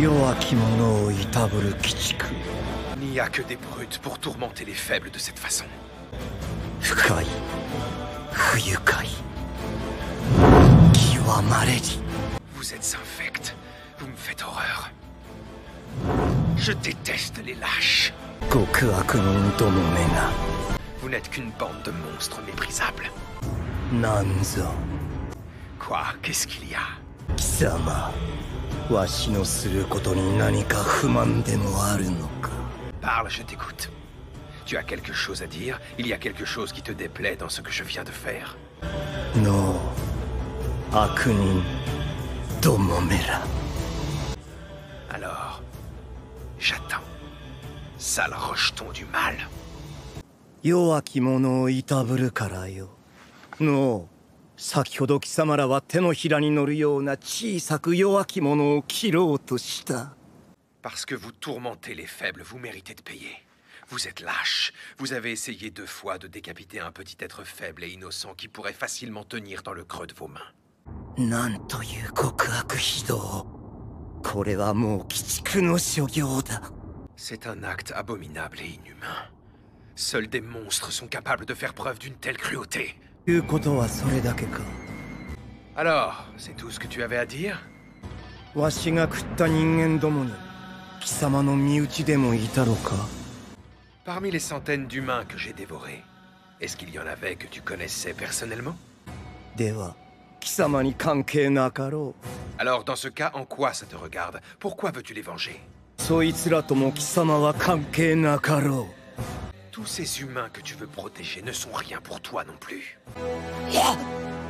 弱き者をいたぶる鬼畜 Il n'y a que des brutes pour tourmenter les faibles de cette façon. 深い不愉快極まれり Vous êtes infect. Vous me faites horreur. Je déteste les lâches. 極悪人どもめ Vous n'êtes qu'une bande de monstres méprisables. がなんぞ Quoi Qu'est-ce qu'il y a 貴様 わしのすることに何か不満でもあるのか Parle, je t'écoute. Tu as quelque chose à dire Il y a quelque chose qui te déplaît dans ce que je viens de faire. のう悪人どもめら Alors, j'attends. Sale rejeton du mal. 弱き者をいたぶるからよのう 先ほど貴様らは手のひらに乗るような小さく弱き者を切ろうとした Parce que vous tourmentez les faibles, vous méritez de payer. Vous êtes lâche. Vous avez essayé deux fois de décapiter un petit être faible et innocent qui pourrait facilement tenir dans le creux de vos mains. なんという極悪非道これはもう鬼畜の所業だ C'est un acte abominable et inhumain. Seuls des monstres sont capables de faire preuve d'une telle cruauté. Alors, c'est tout ce que tu avais à dire? Parmi les centaines d'humains que j'ai dévorés, est-ce qu'il y en avait que tu connaissais personnellement? Alors dans ce cas, en quoi ça te regarde? Pourquoi veux-tu les venger? Tous ces humains que tu veux protéger ne sont rien pour toi non plus. う